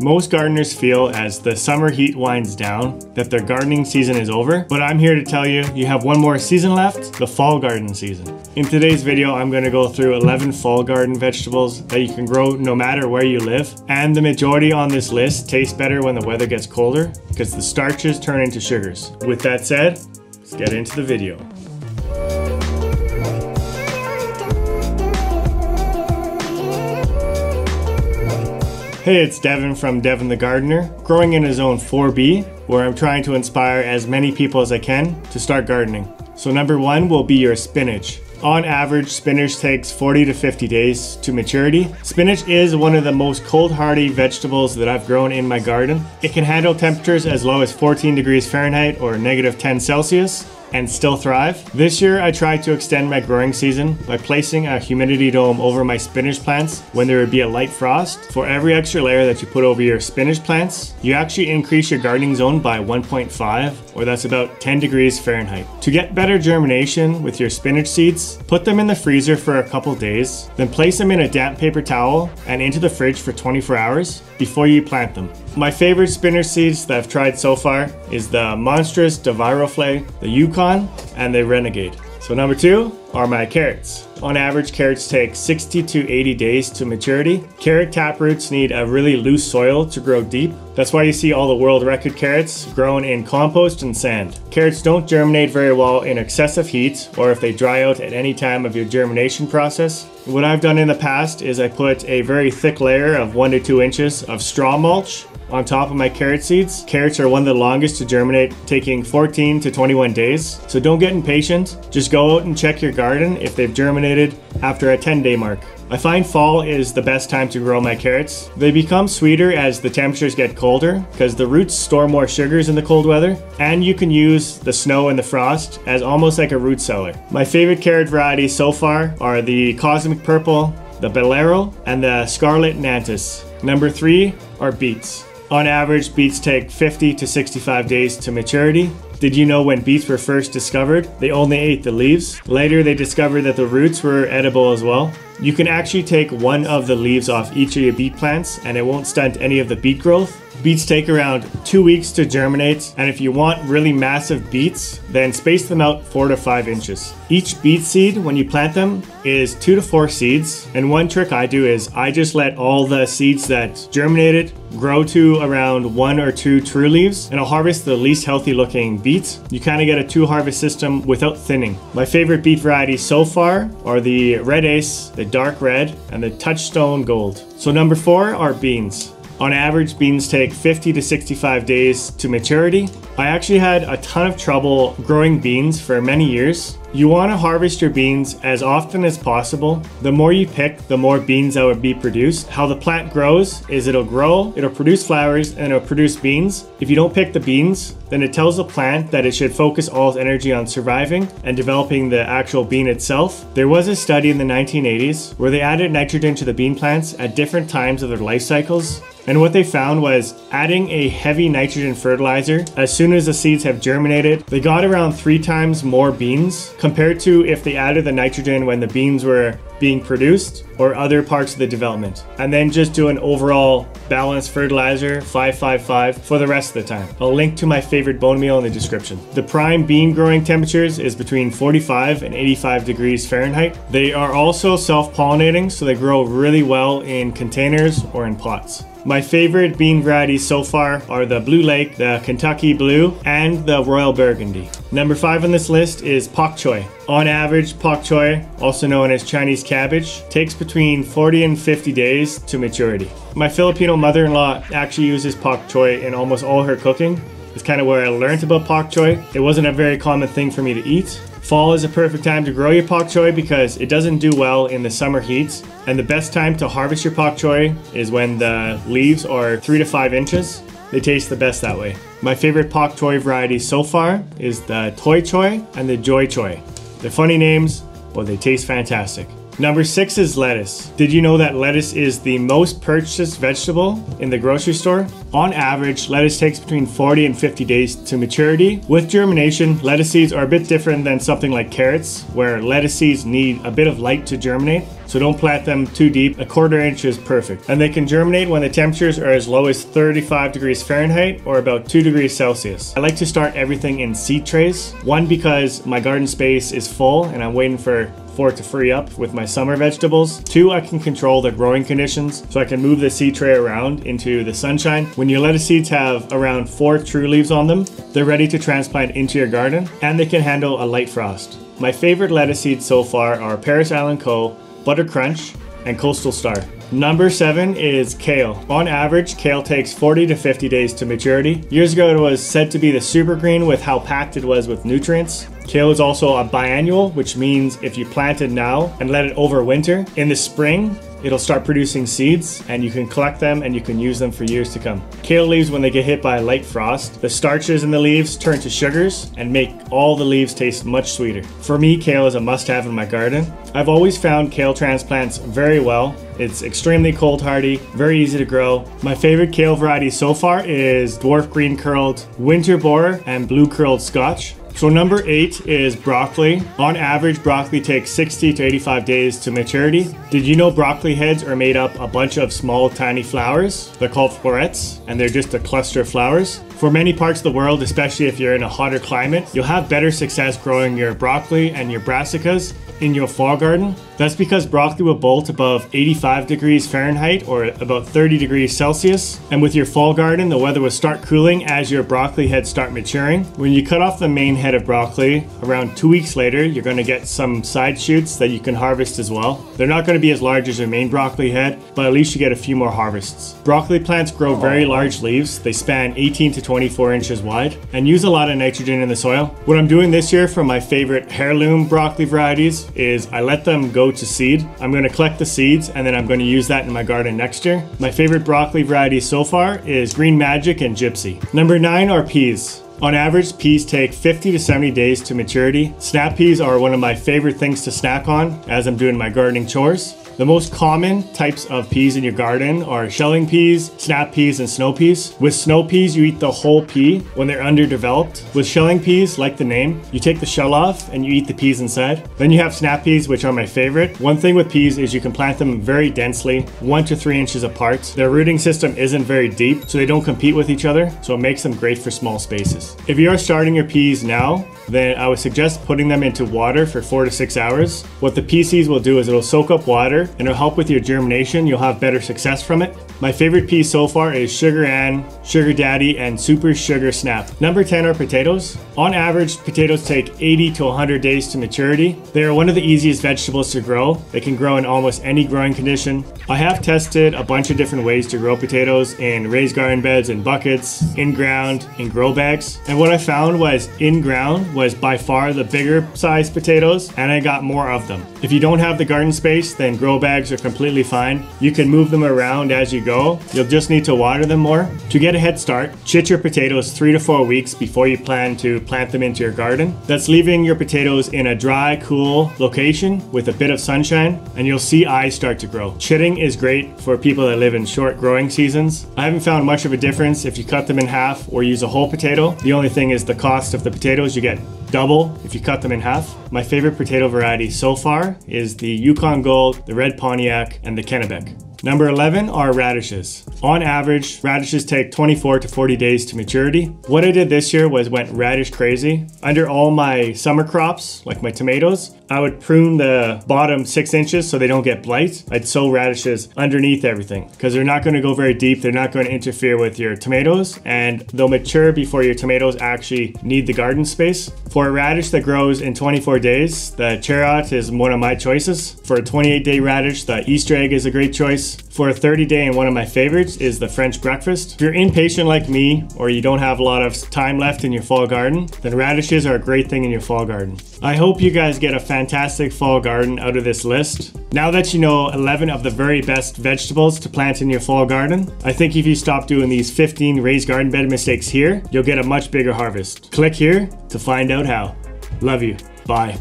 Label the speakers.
Speaker 1: Most gardeners feel as the summer heat winds down that their gardening season is over, but I'm here to tell you, you have one more season left, the fall garden season. In today's video, I'm gonna go through 11 fall garden vegetables that you can grow no matter where you live, and the majority on this list taste better when the weather gets colder because the starches turn into sugars. With that said, let's get into the video. Hey, it's Devin from Devin the Gardener, growing in a zone 4B, where I'm trying to inspire as many people as I can to start gardening. So number one will be your spinach. On average, spinach takes 40 to 50 days to maturity. Spinach is one of the most cold hardy vegetables that I've grown in my garden. It can handle temperatures as low as 14 degrees Fahrenheit or negative 10 Celsius and still thrive. This year I tried to extend my growing season by placing a humidity dome over my spinach plants when there would be a light frost. For every extra layer that you put over your spinach plants, you actually increase your gardening zone by 1.5 or that's about 10 degrees Fahrenheit. To get better germination with your spinach seeds, put them in the freezer for a couple days, then place them in a damp paper towel and into the fridge for 24 hours before you plant them. My favorite spinach seeds that I've tried so far is the Monstrous de Viroflay, the Yukon, and they Renegade. So number two are my carrots. On average, carrots take 60 to 80 days to maturity. Carrot taproots need a really loose soil to grow deep. That's why you see all the world record carrots grown in compost and sand. Carrots don't germinate very well in excessive heat or if they dry out at any time of your germination process. What I've done in the past is I put a very thick layer of one to two inches of straw mulch on top of my carrot seeds. Carrots are one of the longest to germinate, taking 14 to 21 days. So don't get impatient. Just go out and check your garden if they've germinated after a 10 day mark. I find fall is the best time to grow my carrots. They become sweeter as the temperatures get colder because the roots store more sugars in the cold weather and you can use the snow and the frost as almost like a root cellar. My favorite carrot varieties so far are the Cosmic Purple, the Bolero, and the Scarlet Nantes. Number three are beets. On average, beets take 50 to 65 days to maturity. Did you know when beets were first discovered, they only ate the leaves? Later, they discovered that the roots were edible as well. You can actually take one of the leaves off each of your beet plants and it won't stunt any of the beet growth. Beets take around two weeks to germinate, and if you want really massive beets, then space them out four to five inches. Each beet seed, when you plant them, is two to four seeds. And one trick I do is I just let all the seeds that germinated grow to around one or two true leaves, and I'll harvest the least healthy looking beets. You kind of get a two harvest system without thinning. My favorite beet varieties so far are the Red Ace, the Dark Red, and the Touchstone Gold. So number four are beans. On average, beans take 50 to 65 days to maturity. I actually had a ton of trouble growing beans for many years. You want to harvest your beans as often as possible. The more you pick, the more beans that would be produced. How the plant grows is it'll grow, it'll produce flowers, and it'll produce beans. If you don't pick the beans, then it tells the plant that it should focus all its energy on surviving and developing the actual bean itself. There was a study in the 1980s where they added nitrogen to the bean plants at different times of their life cycles and what they found was adding a heavy nitrogen fertilizer as soon as the seeds have germinated, they got around three times more beans compared to if they added the nitrogen when the beans were being produced or other parts of the development. And then just do an overall balanced fertilizer 555 for the rest of the time. I'll link to my favorite bone meal in the description. The prime bean growing temperatures is between 45 and 85 degrees Fahrenheit. They are also self-pollinating so they grow really well in containers or in pots. My favorite bean varieties so far are the Blue Lake, the Kentucky Blue, and the Royal Burgundy. Number five on this list is pak choi. On average, pak choi, also known as Chinese cabbage, takes between 40 and 50 days to maturity. My Filipino mother-in-law actually uses pak choi in almost all her cooking. It's kind of where I learned about pak choi. It wasn't a very common thing for me to eat, Fall is a perfect time to grow your pak choi because it doesn't do well in the summer heat. And the best time to harvest your pak choi is when the leaves are three to five inches. They taste the best that way. My favorite pak choi variety so far is the Toi Choi and the Joi Choi. They're funny names, but they taste fantastic. Number six is lettuce. Did you know that lettuce is the most purchased vegetable in the grocery store? On average, lettuce takes between 40 and 50 days to maturity. With germination, lettuce seeds are a bit different than something like carrots, where lettuce seeds need a bit of light to germinate. So don't plant them too deep. A quarter inch is perfect. And they can germinate when the temperatures are as low as 35 degrees Fahrenheit or about 2 degrees Celsius. I like to start everything in seed trays. One, because my garden space is full and I'm waiting for for it to free up with my summer vegetables. Two, I can control the growing conditions so I can move the seed tray around into the sunshine. When your lettuce seeds have around four true leaves on them, they're ready to transplant into your garden and they can handle a light frost. My favorite lettuce seeds so far are Parris Island Co, Butter Crunch, and Coastal Star. Number seven is kale. On average, kale takes 40 to 50 days to maturity. Years ago, it was said to be the super green with how packed it was with nutrients. Kale is also a biannual, which means if you plant it now and let it overwinter, in the spring, it'll start producing seeds and you can collect them and you can use them for years to come. Kale leaves, when they get hit by a light frost, the starches in the leaves turn to sugars and make all the leaves taste much sweeter. For me, kale is a must have in my garden. I've always found kale transplants very well. It's extremely cold hardy, very easy to grow. My favorite kale variety so far is dwarf green curled, Winterbor, and blue curled scotch. So number eight is broccoli. On average, broccoli takes 60 to 85 days to maturity. Did you know broccoli heads are made up a bunch of small tiny flowers? They're called florets and they're just a cluster of flowers. For many parts of the world, especially if you're in a hotter climate, you'll have better success growing your broccoli and your brassicas in your fall garden. That's because broccoli will bolt above 85 degrees Fahrenheit or about 30 degrees Celsius. And with your fall garden, the weather will start cooling as your broccoli heads start maturing. When you cut off the main head of broccoli, around two weeks later, you're going to get some side shoots that you can harvest as well. They're not going to be as large as your main broccoli head, but at least you get a few more harvests. Broccoli plants grow very large leaves. They span 18 to 24 inches wide and use a lot of nitrogen in the soil. What I'm doing this year for my favorite heirloom broccoli varieties is I let them go to seed. I'm going to collect the seeds and then I'm going to use that in my garden next year. My favorite broccoli variety so far is Green Magic and Gypsy. Number nine are peas. On average, peas take 50 to 70 days to maturity. Snap peas are one of my favorite things to snack on as I'm doing my gardening chores. The most common types of peas in your garden are shelling peas, snap peas, and snow peas. With snow peas, you eat the whole pea when they're underdeveloped. With shelling peas, like the name, you take the shell off and you eat the peas inside. Then you have snap peas, which are my favorite. One thing with peas is you can plant them very densely, one to three inches apart. Their rooting system isn't very deep, so they don't compete with each other, so it makes them great for small spaces. If you are starting your peas now, then I would suggest putting them into water for four to six hours. What the seeds will do is it'll soak up water and it'll help with your germination. You'll have better success from it. My favorite pea so far is Sugar Ann, Sugar Daddy, and Super Sugar Snap. Number 10 are potatoes. On average, potatoes take 80 to 100 days to maturity. They are one of the easiest vegetables to grow. They can grow in almost any growing condition. I have tested a bunch of different ways to grow potatoes in raised garden beds and buckets, in ground, in grow bags. And what I found was in ground was by far the bigger size potatoes and I got more of them. If you don't have the garden space, then grow bags are completely fine. You can move them around as you go. You'll just need to water them more. To get a head start, chit your potatoes three to four weeks before you plan to plant them into your garden. That's leaving your potatoes in a dry, cool location with a bit of sunshine and you'll see eyes start to grow. Chitting is great for people that live in short growing seasons. I haven't found much of a difference if you cut them in half or use a whole potato. The only thing is the cost of the potatoes. You get double if you cut them in half. My favorite potato variety so far is the Yukon Gold, the Red Pontiac, and the Kennebec. Number 11 are radishes. On average, radishes take 24 to 40 days to maturity. What I did this year was went radish crazy. Under all my summer crops, like my tomatoes, I would prune the bottom six inches so they don't get blight. I'd sow radishes underneath everything because they're not going to go very deep. They're not going to interfere with your tomatoes and they'll mature before your tomatoes actually need the garden space. For a radish that grows in 24 days, the Charot is one of my choices. For a 28 day radish, the Easter egg is a great choice. For a 30 day and one of my favorites is the French breakfast. If you're impatient like me or you don't have a lot of time left in your fall garden, then radishes are a great thing in your fall garden. I hope you guys get a fantastic fall garden out of this list. Now that you know 11 of the very best vegetables to plant in your fall garden, I think if you stop doing these 15 raised garden bed mistakes here, you'll get a much bigger harvest. Click here to find out how. Love you. Bye.